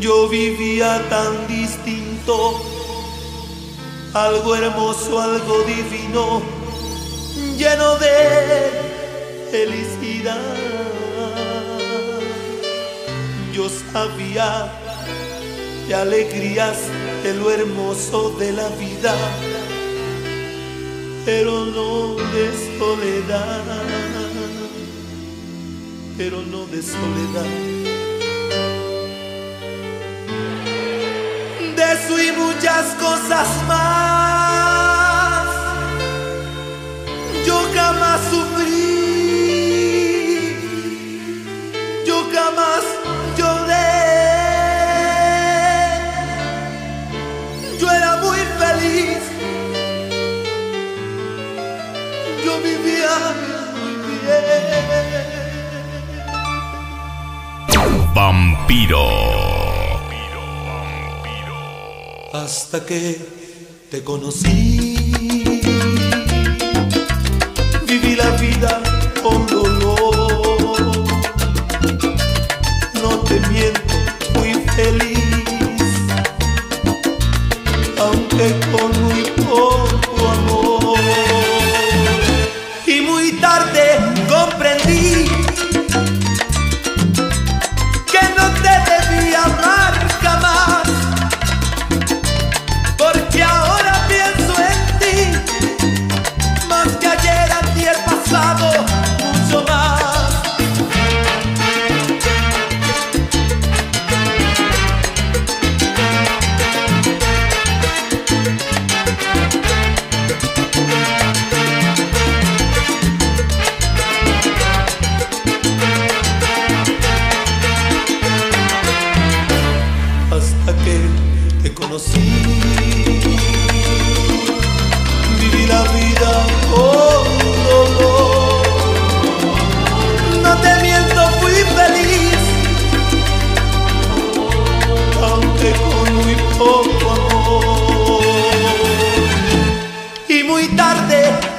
Yo vivía tan distinto, algo hermoso, algo divino, lleno de felicidad. Yo sabía de alegrías de lo hermoso de la vida, pero no de soledad, pero no de soledad. Muchas cosas más. Yo jamás sufrí, yo jamás lloré. Yo era muy feliz, yo vivía muy bien. Vampiro hasta que te conocí. Viví la vida con dolor. No te miento,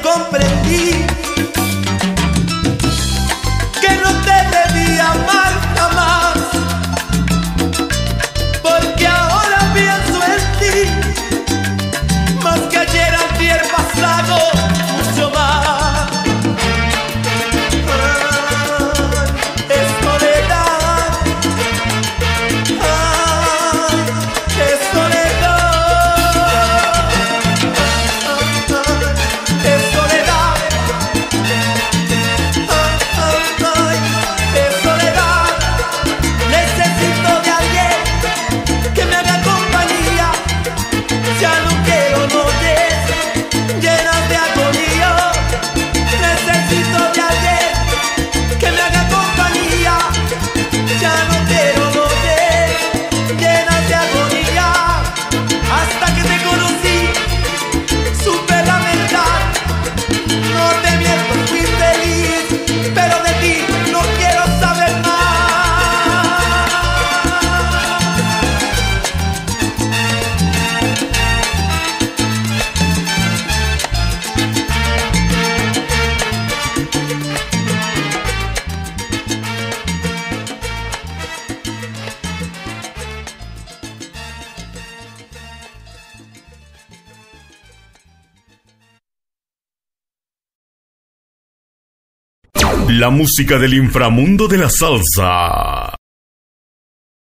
comprendí. La música del inframundo de la salsa.